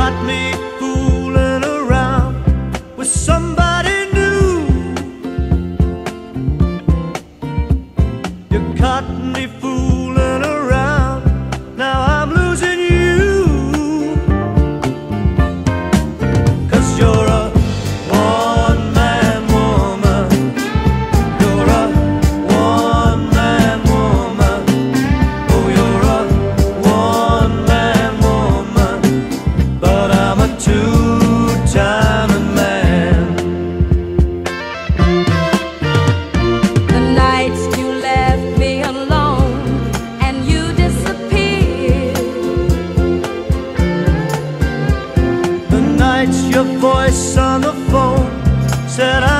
caught me fooling around with somebody new. You caught me fooling. said I